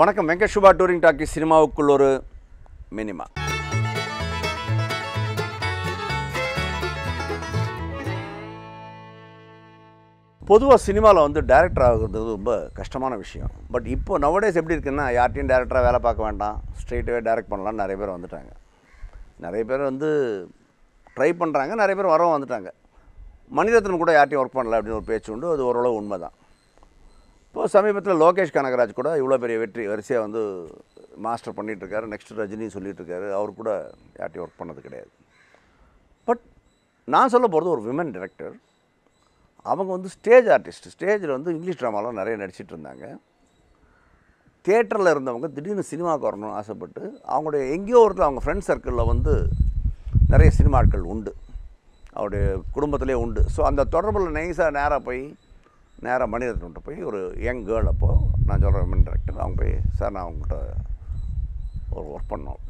வணக்கம். Venkat Subha touring talkie சினிமாவுக்குள் ஒரு மினிமா. பொதுவாக சினிமாவில் வந்து டேரக்டர் ஆகுறது ரொம்ப கஷ்டமான விஷயம். பட் இப்போ நவடேஸ் எப்படி இருக்குன்னா யார்ட்டையும் டேரக்டராக வேலை பார்க்க வேண்டாம். ஸ்ட்ரெயிட்டாகவே டேரக்ட் பண்ணலாம்னு நிறைய பேர் வந்துட்டாங்க. நிறைய பேர் வந்து ட்ரை பண்ணுறாங்க நிறைய பேர் வரவும் வந்துட்டாங்க. மணிரத்னம் கூட யார்ட்டையும் ஒர்க் பண்ணல அப்படின்னு ஒரு பேச்சு உண்டு. அது ஓரளவு உண்மை தான் இப்போது சமீபத்தில் லோகேஷ் கனகராஜ் கூட இவ்வளோ பெரிய வெற்றி வரிசையாக வந்து மாஸ்டர் பண்ணிகிட்ருக்காரு நெக்ஸ்ட் ரஜினி சொல்லிகிட்ருக்காரு அவர் கூட யார்ட்டையும் ஒர்க் பண்ணது கிடையாது. பட் நான் சொல்ல போகிறது ஒரு விமன் டைரக்டர் அவங்க வந்து ஸ்டேஜ் ஆர்டிஸ்ட் ஸ்டேஜில் வந்து இங்கிலீஷ் ட்ராமாலாம் நிறைய நடிச்சிட்டு இருந்தாங்க. தேட்டரில் இருந்தவங்க திடீர்னு சினிமாவுக்கு வரணும்னு ஆசைப்பட்டு அவங்களுடைய எங்கேயோ ஒருத்தர் அவங்க ஃப்ரெண்ட் சர்க்கிளில் வந்து நிறைய சினிமாக்கள் உண்டு. அவருடைய குடும்பத்திலே உண்டு. ஸோ அந்த தொடர்பில் நைஸாக நேராக போய் நேராக மணிரத்னம்கிட்ட போய் ஒரு யங் கேர்ள் அப்போது நான் சொல்கிறேன் மின் டேரக்டர் அவங்க போய் சார் நான் அவங்ககிட்ட ஒரு ஒர்க் பண்ணோம்.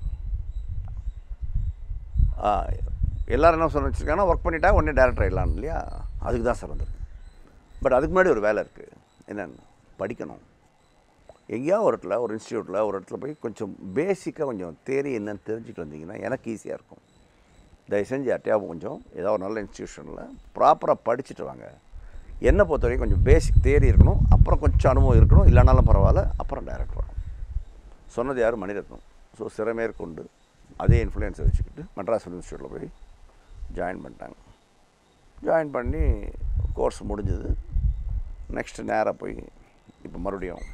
எல்லோரும் என்ன சொல்ல வச்சுருக்காங்கன்னா ஒர்க் பண்ணிட்டா உடனே டேரக்டர் ஆகிடலாம் இல்லையா? அதுக்கு தான் சார் வந்திருக்கு பட் அதுக்கு முன்னாடி ஒரு வேலை இருக்குது என்னென்னு? படிக்கணும். எங்கேயாவது ஒரு இடத்துல ஒரு இன்ஸ்டியூட்டில் ஒரு இடத்துல போய் கொஞ்சம் பேசிக்காக கொஞ்சம் தேரி என்னன்னு தெரிஞ்சுட்டு வந்தீங்கன்னா எனக்கு ஈஸியாக இருக்கும். தயவு செஞ்சு யார்ட்டையாவது கொஞ்சம் ஏதோ ஒரு நல்ல இன்ஸ்டியூஷனில் ப்ராப்பராக படிச்சுட்டு வாங்க. என்னை பொறுத்த வரைக்கும் கொஞ்சம் பேசிக் தேரி இருக்கணும். அப்புறம் கொஞ்சம் அனுபவம் இருக்கணும். இல்லைனாலும் பரவாயில்ல. அப்புறம் டைரக்ட் வரணும். சொன்னது யார்? மணிரத்னம். ஸோ சிறமேற்கொண்டு அதே இன்ஃப்ளூயன்ஸை வச்சுக்கிட்டு மெட்ராஸ் இன்ஸ்டியூட்டில் போய் ஜாயின் பண்ணிட்டாங்க. ஜாயின் பண்ணி கோர்ஸ் முடிஞ்சது. நெக்ஸ்ட்டு நேராக போய் இப்போ மறுபடியும்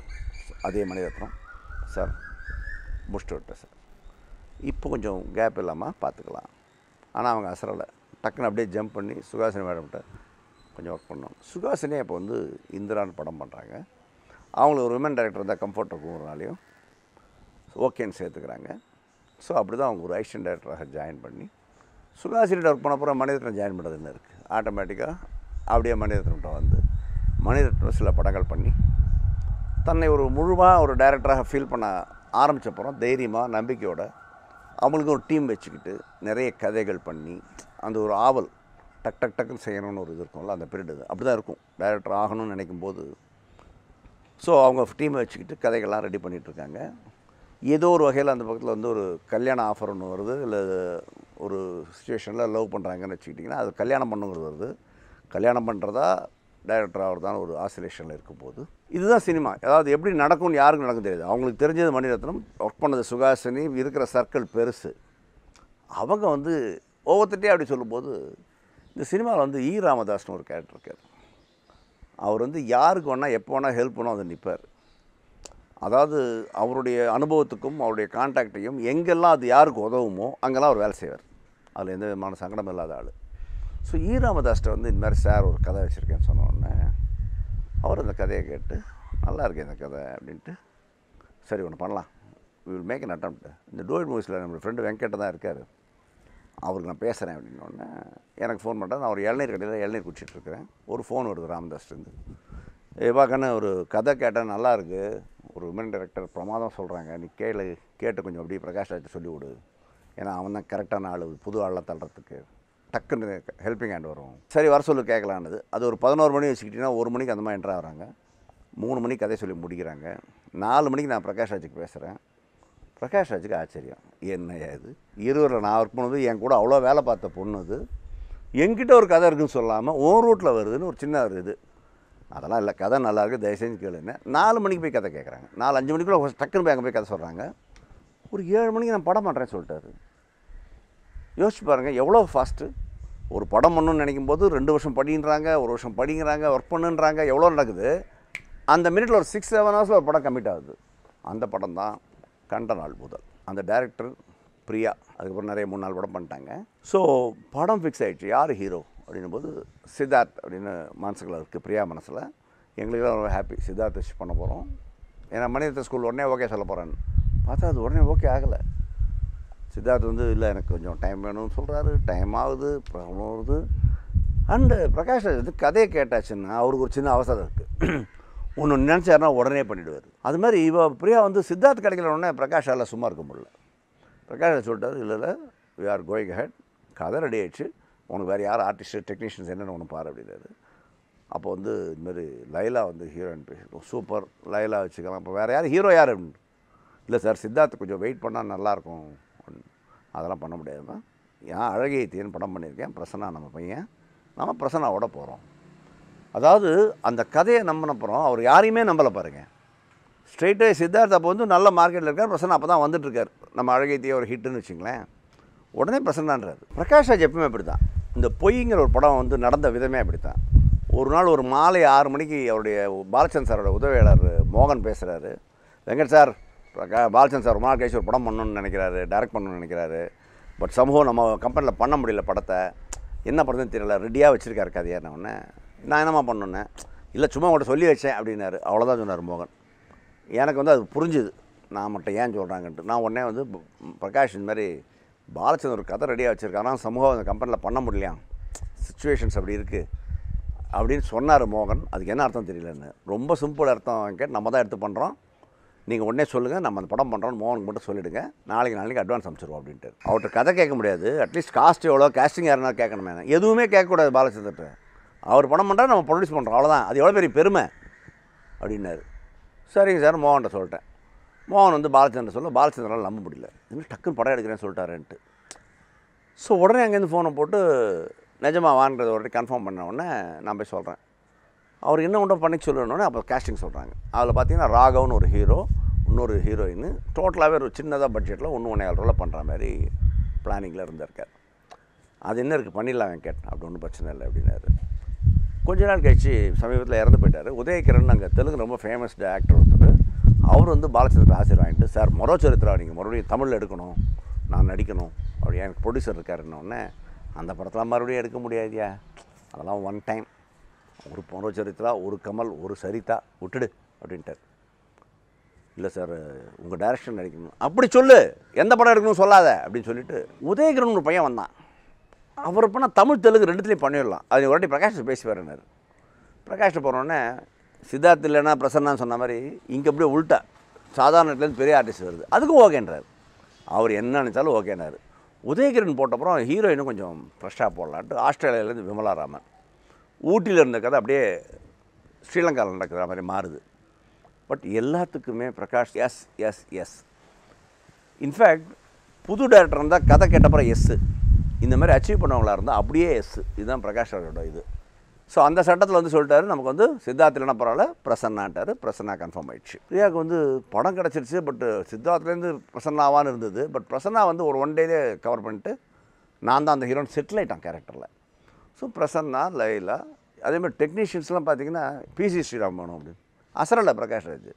அதே மணிரத்னம். சார் முடிச்சுட்டு விட்டேன் சார் இப்போ கொஞ்சம் கேப் இல்லாமல் பார்த்துக்கலாம் ஆனால் அவங்க அசரலை. டக்குன்னு அப்படியே ஜம்ப் பண்ணி சுகாசினி மேடம்கிட்ட கொஞ்சம் ஒர்க் பண்ணோம். சுகாசினே இப்போ வந்து இந்திரான்னு படம் பண்ணுறாங்க அவங்களுக்கு ஒரு விமன் டேரக்டர் தான் கம்ஃபர்ட் இருக்கும் ஓகேன்னு சேர்த்துக்கிறாங்க. ஸோ அப்படி தான் அவங்க ஒரு ஆக்ஷன் டேரக்டராக ஜாயின் பண்ணி சுகாசினிட்ட ஒர்க் பண்ண அப்புறம் மணிரத்னம் ஜாயின் பண்ணுறது என்ன இருக்குது ஆட்டோமேட்டிக்காக அப்படியே மணிரத்னம்கிட்ட வந்து மணிரத்னம் சில படங்கள் பண்ணி தன்னை ஒரு முழுவாக ஒரு டைரக்டராக ஃபீல் பண்ண ஆரம்பித்தப்புறம் தைரியமாக நம்பிக்கையோடு அவங்களுக்கும் ஒரு டீம் வச்சுக்கிட்டு நிறைய கதைகள் பண்ணி அந்த ஒரு ஆவல் டக் டக் டக்குன்னு செய்யணும்னு ஒரு இது இருக்கும்ல அந்த பீரியட் அப்படி தான் இருக்கும். டைரக்டர் ஆகணும்னு நினைக்கும் போது ஸோ அவங்க டீமை வச்சுக்கிட்டு கதைகள்லாம் ரெடி பண்ணிகிட்ருக்காங்க ஏதோ ஒரு வகையில் அந்த பக்கத்தில் வந்து ஒரு கல்யாண ஆஃபர் ஒன்று வருது இல்லை ஒரு சுச்சுவேஷனில் லவ் பண்ணுறாங்கன்னு வச்சுக்கிட்டிங்கன்னா அது கல்யாணம் பண்ணுங்கிறது வருது. கல்யாணம் பண்ணுறதா டைரக்டர் ஆகிறதான ஒரு ஆசிலேஷனில் இருக்கும்போது. இதுதான் சினிமா அதாவது எப்படி நடக்கும்னு யாருக்கும் நடக்கும் தெரியாது. அவங்களுக்கு தெரிஞ்சது மணிரத்னம் ஒர்க் பண்ணது சுகாசினி இருக்கிற சர்க்கிள் பெருசு. அவங்க வந்து ஒவ்வொருத்தட்டே அப்படி சொல்லும்போது இந்த சினிமாவில் வந்து ஈ ராமதாஸ்னு ஒரு கேரக்டர் இருக்கார் அவர் வந்து யாருக்கு வேணால் எப்போ வேணால் ஹெல்ப் பண்ணால் அதை நிற்பார் அதாவது அவருடைய அனுபவத்துக்கும் அவருடைய கான்டாக்டையும் எங்கெல்லாம் அது யாருக்கு உதவுமோ அங்கெல்லாம் அவர் வேலை செய்வார். அதில் எந்த விதமான சங்கடம் இல்லாத ஆள். ஸோ ஈ ராமதாஸ்ட்டை வந்து இந்த மாதிரி சார் ஒரு கதை வச்சுருக்கேன்னு சொன்னோடனே அவர் அந்த கதையை கேட்டு நல்லா இருக்கு இந்த கதை அப்படின்ட்டு சரி ஒன்று பண்ணலாம். வில் மேக் அன் அட்டம் இந்த டோயிட் மூவிஸில் நம்ம ஃப்ரெண்டு வெங்கட்ட தான் இருக்கார். அவருக்கு நான் பேசுகிறேன் அப்படின்னோடனே எனக்கு ஃபோன் பண்ணுறேன் நான் ஒரு இளநீர் கடையில் இளநீர் குடிச்சிட்ருக்கிறேன். ஒரு ஃபோன் வருது ராமதாஸ்லேருந்து ஏவா கண்ணு ஒரு கதை கேட்டால் நல்லாயிருக்கு ஒரு உமன் டைரக்டர் பிரமாதம் சொல்கிறாங்க நீ கேளு கேட்டு கொஞ்சம் அப்படியே பிரகாஷ் ராஜ் சொல்லி விடு ஏன்னா அவன் தான் கரெக்டான ஆள் புது ஆளெலாம் தள்ளுறதுக்கு. டக்குன்னு ஹெல்பிங் ஹேண்ட் வரும். சரி வர சொல்லு கேட்கலான்னுது. அது ஒரு பதினோரு மணி வச்சுக்கிட்டிங்கன்னா ஒரு மணிக்கு அந்த மாதிரி என்ட்ரு ஆகிறாங்க. மூணு மணிக்கு கதை சொல்லி முடிக்கிறாங்க. நாலு மணிக்கு நான் பிரகாஷ் ராஜுக்கு பேசுகிறேன் பிரகாஷ் ராஜுக்கு ஆச்சரியம். என்னையா இது? இருவரில் நான் ஒர்க் பண்ணது என் கூட அவ்வளோ வேலை பார்த்த பொண்ணு அது. என்கிட்ட ஒரு கதை இருக்குன்னு சொல்லாமல் ஓன் ரூட்டில் வருதுன்னு ஒரு சின்ன ஒரு இது. அதெல்லாம் இல்லை கதை நல்லா இருக்குது தயவு செஞ்சு கேளுன்னு நாலு மணிக்கு போய் கதை கேட்குறாங்க நாலு அஞ்சு மணிக்குள்ள டக்குன்னு போய் அங்கே போய் கதை சொல்கிறாங்க ஒரு ஏழு மணிக்கு நான் படம் பண்ணுறேன்னு சொல்லிட்டாரு. யோசிச்சு பாருங்கள் எவ்வளோ ஃபாஸ்ட்டு ஒரு படம் பண்ணணும்னு நினைக்கும் போது ரெண்டு வருஷம் படிங்கிறாங்க ஒரு வருஷம் படிங்கிறாங்க ஒர்க் பண்ணுன்றாங்க எவ்வளோ நடக்குது? அந்த மினிட்ல ஒரு சிக்ஸ் செவன் ஹவர்ஸில் ஒரு படம் கம்மிட் ஆகுது. அந்த படம் தான். கண்ட நாள் முதல். அந்த டைரக்டர் பிரியா அதுக்கப்புறம் நிறைய மூணு நாள் படம் பண்ணிட்டாங்க. ஸோ படம் ஃபிக்ஸ் ஆகிடுச்சு யார் ஹீரோ அப்படின்னும் போது சித்தார்த் அப்படின்னு மனசுக்குள்ள இருக்குது பிரியா மனசில். எங்களுக்கு ரொம்ப ஹாப்பி சித்தார்த் வச்சு பண்ண போகிறோம் ஏன்னா மணிரத்ன ஸ்கூல் உடனே ஓகே சொல்ல போகிறேன்னு பார்த்தா அது உடனே ஓகே ஆகலை. சித்தார்த் வந்து இல்லை எனக்கு கொஞ்சம் டைம் வேணும்னு சொல்கிறாரு டைம் ஆகுது ப்ராப்ளம் வருது. அண்டு பிரகாஷ் வந்து கதையை கேட்டாச்சுன்னா அவருக்கு ஒரு சின்ன அவசரம் இருக்குது ஒன்று நினச்சாருன்னா உடனே பண்ணிவிடுவார் அது மாதிரி இவ பிரியா வந்து சித்தார்த் கிடைக்கல உடனே பிரகாஷால் சும்மா இருக்க முடியல. பிரகாஷ் ராஜ் சொல்லிட்டாரு இல்லை இல்லை வி ஆர் கோயிங் ஹெட் கதை ரெடி ஆயிடுச்சு. உனக்கு வேறு யார் ஆர்டிஸ்ட் டெக்னீஷியன்ஸ் என்னென்னு ஒன்று பாரு அப்படின்னாரு. அப்போ வந்து இதுமாரி லைலா வந்து ஹீரோயின் பேசியிருக்கோம் சூப்பர் லைலா வச்சுக்கலாம். அப்போ வேறு யார்? ஹீரோ யார்? அப்படின்னு இல்லை சார் சித்தார்த் கொஞ்சம் வெயிட் பண்ணால் நல்லாயிருக்கும் அதெல்லாம் பண்ண முடியாதுமா. ஏன் அழகிய தீன் படம் பண்ணியிருக்கேன். பிரசன்னா நம்ம பையன். நம்ம பிரசன்னாவோட போகிறோம் அதாவது அந்த கதையை நம்பினப்புறம் அவர் யாரையுமே நம்பலை பாருங்கள் ஸ்ட்ரெயிட்டாக சித்தார்த் அப்போ வந்து நல்ல மார்க்கெட்டில் இருக்கார். பிரசன்னா அப்போ தான் வந்துட்டுருக்கார். நம்ம அழகிய ஒரு ஹிட்டுன்னு வச்சுங்களேன். உடனே பிரசன்னான்றார். பிரகாஷ் ராஜ் எப்பவுமே அப்படி தான் இந்த பொய்ங்கிற ஒரு படம் வந்து நடந்த விதமே அப்படி தான் ஒரு நாள் ஒரு மாலை ஆறு மணிக்கு அவருடைய பாலச்சந்த் சாரோட உதவியாளர் மோகன் பேசுகிறாரு வெங்கட் சார் பாலச்சந்த் சார் ரொம்ப நாள் கழிச்சு ஒரு படம் பண்ணணும்னு நினைக்கிறாரு டைரக்ட் பண்ணணும்னு நினைக்கிறாரு. பட் சமூகம் நம்ம கம்பெனியில் பண்ண முடியல படத்தை. என்ன பண்ணுறதுன்னு தெரியல ரெடியாக வச்சுருக்காரு கதையார் நான் உடனே. நான் என்னம்மா பண்ணுனேன் இல்லை சும்மா உங்கள்கிட்ட சொல்லி வச்சேன் அப்படின்னாரு. அவ்வளோதான் சொன்னார் மோகன். எனக்கு வந்து அது புரிஞ்சுது. நான் மட்டும் ஏன் சொல்கிறாங்கன்ட்டு நான் உடனே வந்து பிரகாஷ் இந்த மாதிரி பாலச்சந்தர் ஒரு கதை ரெடியாக வச்சுருக்காரு ஆனால் சமூகம் அந்த கம்பெனியில் பண்ண முடியலையா? சுச்சுவேஷன்ஸ் அப்படி இருக்குது அப்படின்னு சொன்னார் மோகன். அதுக்கு என்ன அர்த்தம் தெரியலன்னு. ரொம்ப சிம்பிள் அர்த்தம் கேட்டு நம்ம தான் எடுத்து பண்ணுறோம் நீங்கள் உடனே சொல்லுங்கள் நம்ம அந்த படம் பண்ணுறோம் மோகனுக்கு மட்டும் சொல்லிவிடுங்க நாளைக்கு நாளைக்கு அட்வான்ஸ் அனுப்பிச்சிருவோம் அப்படின்ட்டு. அவர்கிட்ட கதை கேட்க முடியாது. அட்லீஸ்ட் காஸ்ட் எவ்வளோ கேஸ்டிங் யாருன்னா கேட்கணுமே. எதுவுமே கேட்கக்கூடாது பாலச்சந்தர் அவர் படம் பண்ணுறா நம்ம ப்ரொடியூஸ் பண்ணுறோம் அவ்வளோதான் அது எவ்வளோ பெரிய பெருமை. அப்படின்னாரு. சரிங்க சார் மோகன்கிட்ட சொல்லிட்டேன். மோகன் வந்து பாலச்சந்திரன் சொல்ல பாலச்சந்திரனால் நம்ப முடியல. இன்னும் டக்குன்னு படம் எடுக்கிறேன்னு சொல்லிட்டாருன்ட்டு. ஸோ உடனே அங்கேருந்து ஃபோனை போட்டு நிஜமா வாங்கிறத ஒரு கன்ஃபார்ம் பண்ண உடனே நான் போய் சொல்கிறேன் அவர் என்ன ஒன்றும் பண்ணி சொல்லணுன்னே அப்போ கேஸ்டிங் சொல்கிறாங்க அதில் பார்த்தீங்கன்னா ராகவ்னு ஒரு ஹீரோ இன்னொரு ஹீரோயின் டோட்டலாகவே ஒரு சின்னதாக பட்ஜெட்டில் ஒன்று ஒன்றே ஏழு ரூபா பண்ணுற மாதிரி பிளானிங்கில் இருந்திருக்கார். அது என்ன இருக்குது பண்ணிடலாம் கேட்டேன். அப்படி ஒன்றும் பிரச்சனை இல்லை அப்படின்னாரு. கொஞ்ச நாள் கழிச்சு சமீபத்தில் இறந்து போயிட்டார். உதயகிரண் அங்கே தெலுங்கு ரொம்ப ஃபேமஸ் ஆக்டர் ஒருத்தர். அவர் வந்து பாலச்சந்திரன் ஆசிரியர் வாங்கிட்டு சார் மொரோ சரித்திரா நீங்கள் மறுபடியும் தமிழில் எடுக்கணும். நான் நடிக்கணும். அப்படி எனக்கு ப்ரொடியூசர் இருக்காருன்னொடனே அந்த படத்தெலாம் மறுபடியும் எடுக்க முடியாதுயா? அதெல்லாம் ஒன் டைம் ஒரு மொரோ சரித்திரா ஒரு கமல் ஒரு சரிதா விட்டுடு அப்படின்ட்டார். இல்லை சார் உங்கள் டைரக்ஷன் நடிக்கணும். அப்படி சொல்லு. எந்த படம் எடுக்கணும்னு சொல்லாத. அப்படின்னு சொல்லிட்டு உதயகிரன் ஒரு பையன் வந்தான். அவர் பண்ணால் தமிழ் தெலுங்கு ரெண்டுத்துலேயும் பண்ணிடலாம். அது ஒரு வாட்டி பிரகாஷ் பேசி வரேன்னாரு பிரகாஷ்ட போனோடனே சித்தார்த் இல்லைன்னா பிரசன்னான்னு சொன்ன மாதிரி இங்கே அப்படியே உள்ட்டா சாதாரணத்துலேருந்து பெரிய ஆர்டிஸ்ட் வருது. அதுக்கும் ஓகேன்றார் அவர் என்ன நினச்சாலும் ஓகேனார் உதயகிரன் போட்டப்புறம் ஹீரோயினும் கொஞ்சம் ஃப்ரெஷ்ஷாக போடலான்ட்டு ஆஸ்திரேலியாவிலேருந்து விமலா ராமன். ஊட்டியில் இருந்த கதை அப்படியே ஸ்ரீலங்காவில் நடக்கிற மாதிரி மாறுது. பட் எல்லாத்துக்குமே Prakash yes yes yes in fact புது டேரக்டர் இருந்தால் கதை கேட்டப்புறம் எஸ்ஸு இந்த மாதிரி அச்சீவ் பண்ணவங்களா இருந்தால் அப்படியே எஸ் இதுதான் பிரகாஷ் ராஜோட இது. ஸோ அந்த சட்டத்தில் வந்து சொல்லிட்டாரு நமக்கு வந்து சித்தார்த்திலனா பரவாயில்ல பிரசன்னான்ட்டார் பிரசன்னா கன்ஃபார்ம் ஆயிடுச்சு. பிரியாவுக்கு வந்து படம் கிடச்சிருச்சு பட்டு சித்தார்த்துலேருந்து பிரசன்னாவான்னு இருந்தது பட் பிரசன்னா வந்து ஒரு ஒன் டேலே கவர் பண்ணிட்டு நான் தான் அந்த ஹீரோன் செட்டில் ஆகிட்டான் கேரக்டரில் ஸோ பிரசன்னா லைலா அதேமாதிரி டெக்னீஷியன்ஸ்லாம் பார்த்தீங்கன்னா பிசி ஸ்ரீராம் வேணும் அப்படின்னு. அசரல பிரகாஷ் ராஜ்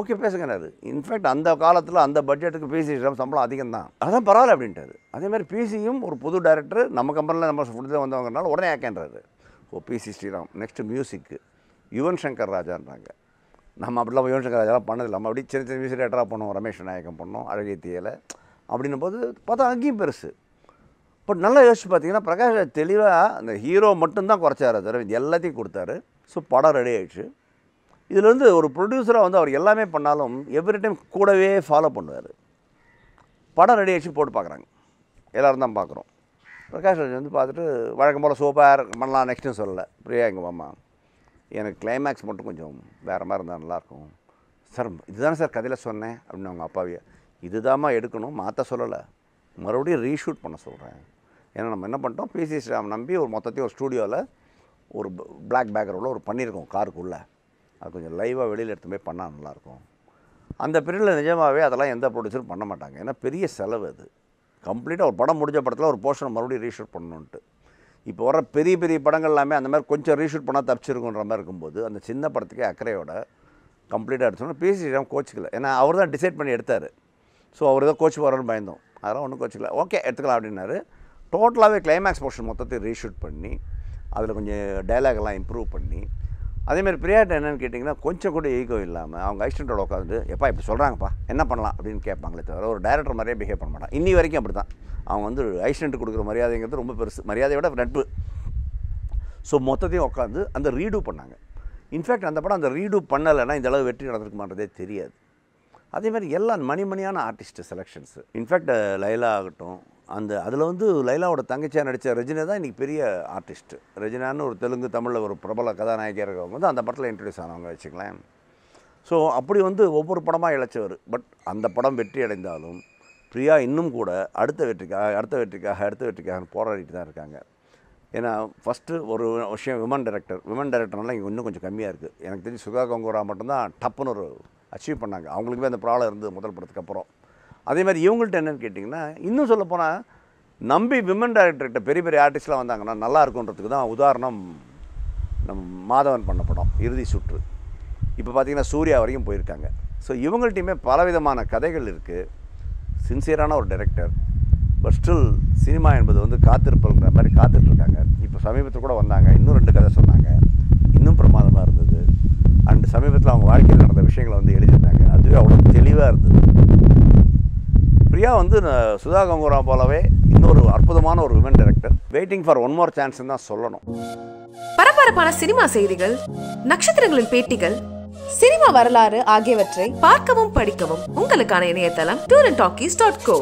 ஓகே பேசுங்கன்னாரு இன்ஃபேக்ட் அந்த காலத்தில் அந்த பட்ஜெட்டுக்கு பிசி சம்பளம் அதிகம் தான் அதான் பரவாயில்ல அப்படின்ட்டாரு. அதே மாதிரி பிசியும் ஒரு புது டைரக்டர் நம்ம கம்பெனியில் நம்ம ஃபுட்டு வந்தவங்கனால உடனே ஆக்கேன்றாரு ஓ PC Sriram next music Yuvan Shankar ராஜான்றாங்க. நம்ம அப்படிலாம் யுவன் சங்கர் ராஜாலாம் பண்ணதில்லை நம்ம அப்படி சின்ன சின்ன மியூசிக் டேரக்டராக பண்ணோம் ரமேஷ் நாயகம் பண்ணோம். அழகிய தீயலை அப்படின்னும் போது பார்த்தா அங்கேயும் பெருசு. பட் நல்லா யோசிச்சு பார்த்தீங்கன்னா பிரகாஷ் தெளிவாக அந்த ஹீரோ மட்டும்தான் குறைச்சாரு. தவிர இது எல்லாத்தையும் கொடுத்தாரு. ஸோ படம் ரெடி ஆயிடுச்சு. இதிலேருந்து ஒரு ப்ரொடியூசராக வந்து அவர் எல்லாமே பண்ணாலும் எவ்ரி டைம் கூடவே ஃபாலோ பண்ணுவார். படம் ரெடி ஆயிடுச்சு போட்டு பார்க்குறாங்க. எல்லோரும் தான் பார்க்குறோம். பிரகாஷ் ராஜ் வந்து பார்த்துட்டு வழக்கம் போல் சூப்பர் பண்ணலாம் நெக்ஸ்ட்டும் சொல்லலை. பிரியா எங்கள் மாமா எனக்கு கிளைமேக்ஸ் மட்டும் கொஞ்சம் வேறு மாதிரி இருந்தால் நல்லாயிருக்கும் சார் இதுதானே சார் கதையில் சொன்னேன்? அப்படின்னு அவங்க அப்பாவிய இதுதாம்மா எடுக்கணும் மாற்ற சொல்லலை. மறுபடியும் ரீஷூட் பண்ண சொல்கிறேன் ஏன்னா நம்ம என்ன பண்ணிட்டோம் பிசி ஸ்ராம் நம்பி ஒரு மொத்தத்தையும் ஒரு ஸ்டூடியோவில் ஒரு பிளாக் பேக்ரவுண்டில் ஒரு பண்ணியிருக்கோம் காருக்குள்ளே. அது கொஞ்சம் லைவாக வெளியில் எடுத்து போய் பண்ணால் நல்லாயிருக்கும். அந்த பீரியடில் நிஜமாகவே அதெல்லாம் எந்த ப்ரொடியூசரும் பண்ண மாட்டாங்க. ஏன்னா பெரிய செலவு அது. கம்ப்ளீட்டாக ஒரு படம் முடிஞ்ச படத்தில் ஒரு போர்ஷனை மறுபடியும் ரீஷூட் பண்ணணுன்ட்டு இப்போ வர பெரிய பெரிய படங்கள் எல்லாமே அந்த மாதிரி கொஞ்சம் ரீஷூட் பண்ணால் தப்பிச்சிருக்குன்ற மாதிரி இருக்கும்போது அந்த சின்ன படத்துக்கே அக்கறையோட கம்ப்ளீட்டாக எடுத்தோம்னா பிசி ஸ்ரீராம் கோச்சிக்கல. ஏன்னா அவர் தான் டிசைட் பண்ணி எடுத்தார். ஸோ அவர் தான் கோச்சு வரணும்னு பயந்தோம். அதெல்லாம் ஒன்றும் கோச்சிக்கல. ஓகே எடுத்துக்கலாம் அப்படின்னாரு. டோட்டலாகவே கிளைமேக்ஸ் போர்ஷன் மொத்தத்தை ரீஷூட் பண்ணி அதில் கொஞ்சம் dialogue எல்லாம் இம்ப்ரூவ் பண்ணி அதேமாதிரி பிரியாட்ட என்னென்னு கேட்டிங்கன்னா கொஞ்சம் கூட ஈகோ இல்லாமல் அவங்க அசிஸ்டண்ட்டோட உட்காந்து எப்பா இப்படி சொல்கிறாங்கப்பா என்ன பண்ணலாம்? அப்படின்னு கேட்பாங்களே தவிர ஒரு டைரக்டர் மாதிரியே பிஹேவ் பண்ண மாட்டான். இன்னி வரைக்கும் அப்படி தான் அவங்க வந்து அசிஸ்டண்ட் கொடுக்குற மரியாதைங்கிறது ரொம்ப பெருசு. மரியாதையோட விட நட்பு. ஸோ மொத்தத்தையும் உட்காந்து அந்த ரீடூ பண்ணாங்க. இன்ஃபேக்ட் அந்த படம் அந்த ரீடூ பண்ணலைன்னா இந்த அளவு வெற்றி நடந்திருக்குமான்றதே தெரியாது. அதேமாதிரி எல்லா மணிமணியான artist selections in fact Laila ஆகட்டும் அந்த அதில் வந்து லைலாவோட தங்கச்சியாக நடித்த ரஜினா தான் இன்றைக்கி பெரிய ஆர்டிஸ்ட் ரஜினான்னு ஒரு தெலுங்கு தமிழில் ஒரு பிரபல கதாநாயகியாக வந்து அந்த படத்தில் இன்ட்ரடியூஸ் ஆனவங்க வச்சுங்களேன் ஸோ அப்படி வந்து ஒவ்வொரு படமாக இழைச்சவர். பட் அந்த படம் வெற்றி அடைந்தாலும் பிரியா இன்னும் கூட அடுத்த வெற்றிக்காக அடுத்த வெற்றிக்காக அடுத்த வெற்றிக்காக போராடிட்டு தான் இருக்காங்க. ஏன்னா ஃபஸ்ட்டு ஒரு விஷயம் விமன் டைரக்டர் விமன் டைரக்டர்னால இங்கே இன்னும் கொஞ்சம் கம்மியாக இருக்குது எனக்கு தெரிஞ்சு சுகா கங்கோரா மட்டும்தான் டப்புன்னு ஒரு அச்சீவ் பண்ணாங்க. அவங்களுக்குமே அந்த ப்ராப்ளம் இருந்தது முதல் படத்துக்கு அப்புறம். அதே மாதிரி இவங்கள்ட்ட என்னன்னு கேட்டிங்கன்னா இன்னும் சொல்லப்போனால் நம்பி விமன் டைரக்டர்கிட்ட பெரிய பெரிய ஆர்டிஸ்ட்லாம் வந்தாங்கன்னா நல்லா இருக்குன்றதுக்கு தான் உதாரணம் நம் மாதவன் பண்ண படம் இறுதி சுற்று. இப்போ பார்த்தீங்கன்னா சூர்யா வரைக்கும் போயிருக்காங்க. ஸோ இவங்கள்ட்டையுமே பலவிதமான கதைகள் இருக்குது சின்சியரான ஒரு டைரக்டர் பட் ஸ்டில் சினிமா என்பது வந்து காத்திருப்புங்கிற மாதிரி காத்துட்ருக்காங்க. இப்போ சமீபத்தில் கூட வந்தாங்க. இன்னும் ரெண்டு கதை சொன்னாங்க. இன்னும் பிரமாதமாக இருந்தது. அண்டு சமீபத்தில் அவங்க வாழ்க்கையில் நடந்த விஷயங்களை வந்து எழுதியிருந்தாங்க. அதுவே அவ்வளோ தெளிவாக இருந்தது. பிரியா வந்து சுதா கங்குரா போலவே இன்னொரு அற்புதமான ஒரு women director waiting for one more சான்ஸ்னு தான் சொல்லணும். பரபரப்பான சினிமா செய்திகள் நட்சத்திரங்களின் பேட்டிகள் சினிமா வரலாறு ஆகியவற்றை பார்க்கவும் படிக்கவும் உங்களுக்கான இணையதளம் tour and talkies dot co